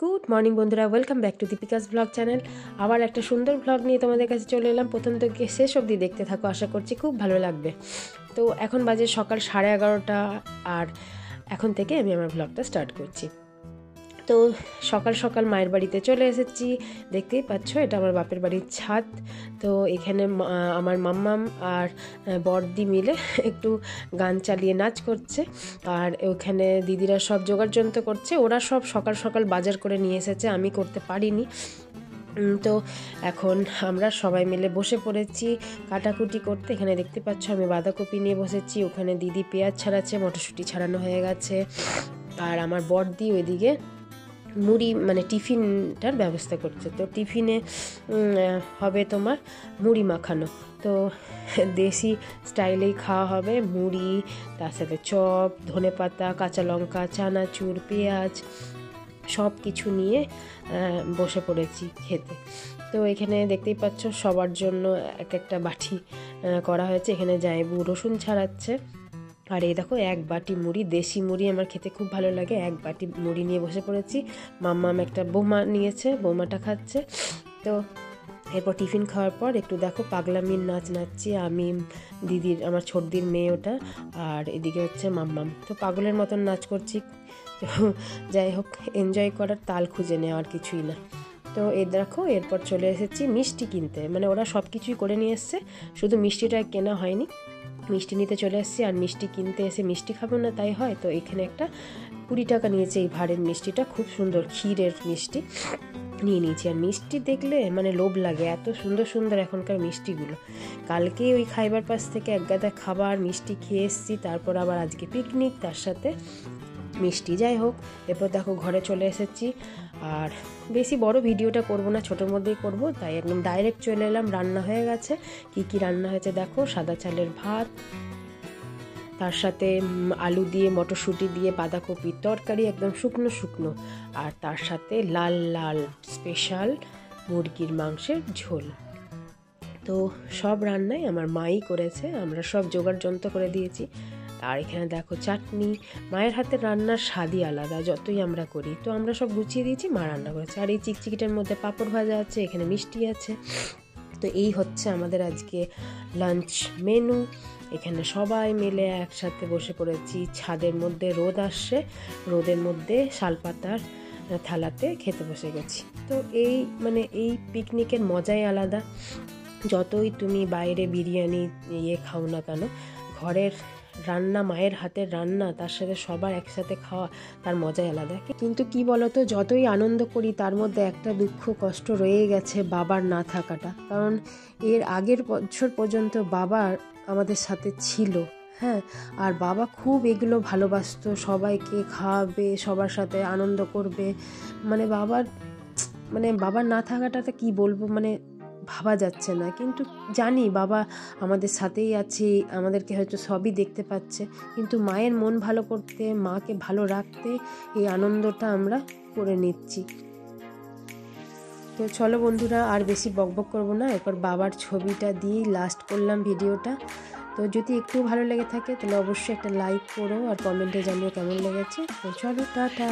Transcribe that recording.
Good morning বন্ধুরা। Welcome back to Deepika's blog channel আবার একটা সুন্দর ব্লগ নিয়ে তোমাদের কাছে চলে এলাম। প্রথম থেকে শেষ অবধি দেখতে থাকো। আশা করছি খুব ভালো লাগবে। তো এখন বাজে সকাল সাড়ে এগারোটা। আর এখন থেকে আমি আমার ব্লগটা স্টার্ট করছি। তো সকাল সকাল মায়ের বাড়িতে চলে এসেছি। দেখতেই পাচ্ছ, এটা আমার বাপের বাড়ির ছাদ। তো এখানে আমার মাম্মাম আর বর্দি মিলে একটু গান চালিয়ে নাচ করছে। আর ওখানে দিদিরা সব জোগাড় যন্ত্র করছে। ওরা সব সকাল সকাল বাজার করে নিয়ে এসেছে, আমি করতে পারিনি। তো এখন আমরা সবাই মিলে বসে পড়েছি কাটাকুটি করতে। এখানে দেখতে পাচ্ছ, আমি বাঁধাকপি নিয়ে বসেছি। ওখানে দিদি পেঁয়াজ ছাড়াচ্ছে, মটরশুঁটি ছাড়ানো হয়ে গেছে। আর আমার বর্দি ওইদিকে মুড়ি মানে টিফিনটার ব্যবস্থা করছে। তো টিফিনে হবে তোমার মুড়ি মাখানো। তো দেশি স্টাইলেই খাওয়া হবে মুড়ি, তার সাথে চপ, ধনে পাতা, কাঁচা লঙ্কা, চানাচুর, পেঁয়াজ, সব কিছু নিয়ে বসে পড়েছি খেতে। তো এখানে দেখতেই পাচ্ছ সবার জন্য এক একটা বাটি করা হয়েছে। এখানে জায়বু রসুন ছাড়াচ্ছে। আর এই দেখো এক বাটি মুড়ি, দেশি মুড়ি আমার খেতে খুব ভালো লাগে। এক বাটি মুড়ি নিয়ে বসে পড়েছি। মাম্মাম একটা বোমা নিয়েছে, বোমাটা খাচ্ছে। তো এরপর টিফিন খাওয়ার পর একটু দেখো পাগলামির নাচ নাচছি আমি, দিদির, আমার ছোটদির মেয়ে ওটা, আর এদিকে হচ্ছে মাম্মাম। তো পাগলের মতন নাচ করছি। তো যাই হোক এনজয় করার তাল খুঁজে নেওয়ার কিছুই না। তো এ দেখো, এরপর চলে এসেছি মিষ্টি কিনতে। মানে ওরা সব কিছুই করে নিয়ে এসছে, শুধু মিষ্টিটা কেনা হয়নি। মিষ্টি নিতে চলে আসছি, আর মিষ্টি কিনতে এসে মিষ্টি খাব না, তাই হয়। তো এখানে একটা কুড়ি টাকা নিয়েছে এই ভাড়ের মিষ্টিটা, খুব সুন্দর ক্ষীরের মিষ্টি নিয়ে নিয়েছি। আর মিষ্টি দেখলে মানে লোভ লাগে, এত সুন্দর সুন্দর এখনকার মিষ্টিগুলো। কালকে ওই খাইবার পাশ থেকে এক গাদা খাবার, মিষ্টি খেয়ে এসেছি, তারপর আবার আজকে পিকনিক তার সাথে মিষ্টি, যাই হোক। এরপর দেখো ঘরে চলে এসেছি। আর বেশি বড় ভিডিওটা করব না, ছোটোর মধ্যেই করব। তাই একদম ডাইরেক্ট চলে এলাম, রান্না হয়ে গেছে। কি কি রান্না হয়েছে দেখো, সাদা চালের ভাত, তার সাথে আলু দিয়ে, মটরশুঁটি দিয়ে বাঁধাকপির তরকারি, একদম শুকনো শুকনো। আর তার সাথে লাল লাল স্পেশাল মুরগির মাংসের ঝোল। তো সব রান্নাই আমার মাই করেছে, আমরা সব জোগাড় যন্ত্র করে দিয়েছি। আর এখানে দেখো চাটনি, মায়ের হাতের রান্নার স্বাদই আলাদা, যতই আমরা করি। তো আমরা সব গুছিয়ে দিয়েছি, মা রান্না করেছে। আর এই চিকচিকিটার মধ্যে পাঁপড় ভাজা আছে, এখানে মিষ্টি আছে। তো এই হচ্ছে আমাদের আজকে লাঞ্চ মেনু এখানে সবাই মিলে একসাথে বসে পড়েছি। ছাদের মধ্যে রোদ আসছে, রোদের মধ্যে শালপাতার থালাতে খেতে বসে গেছি। তো এই মানে এই পিকনিকের মজাই আলাদা। যতই তুমি বাইরে বিরিয়ানি ইয়ে খাও না কেন, ঘরের রান্না, মায়ের হাতের রান্না, তার সাথে সবার একসাথে খাওয়া, তার মজাই আলাদা। কিন্তু কি বলতো, যতই আনন্দ করি, তার মধ্যে একটা দুঃখ, কষ্ট রয়ে গেছে বাবার না থাকাটা। কারণ এর আগের বছর পর্যন্ত বাবার আমাদের সাথে ছিল হ্যাঁ? আর বাবা খুব এগুলো ভালোবাসতো, সবাইকে খাওয়াবে, সবার সাথে আনন্দ করবে। মানে বাবার মানে বাবার না থাকাটাতে কি বলব মানে ভাবা যাচ্ছে না। কিন্তু জানি বাবা আমাদের সাথেই আছে, আমাদেরকে হয়তো সবই দেখতে পাচ্ছে। কিন্তু মায়ের মন ভালো করতে, মাকে ভালো রাখতে এই আনন্দটা আমরা করে নিচ্ছি। তো চলো বন্ধুরা, আর বেশি বকবক করব না। এরপর বাবার ছবিটা দিয়েই লাস্ট করলাম ভিডিওটা। তো যদি একটু ভালো লেগে থাকে, তাহলে অবশ্যই একটা লাইক করো আর কমেন্টে জানিও কেমন লেগেছে। তো চলো, টাটা।